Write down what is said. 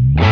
Bye.